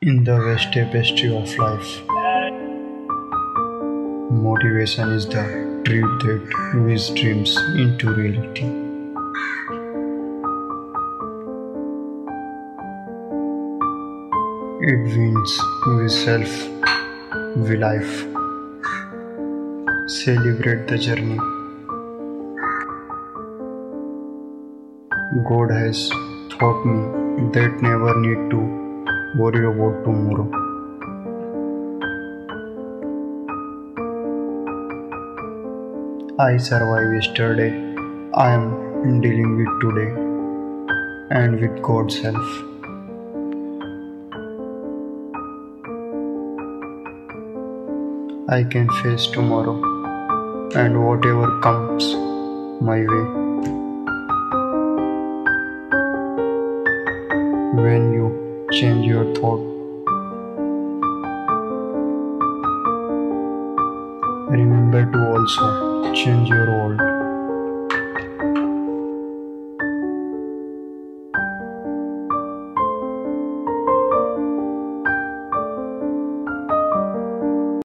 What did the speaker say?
In the vast tapestry of life, motivation is the thread that weaves dreams into reality. It wins with self, with life. Celebrate the journey. God has taught me that never need to worry about tomorrow. I survived yesterday. I am dealing with today and with God's help. I can face tomorrow and whatever comes my way. When you change your thought, remember to also change your world.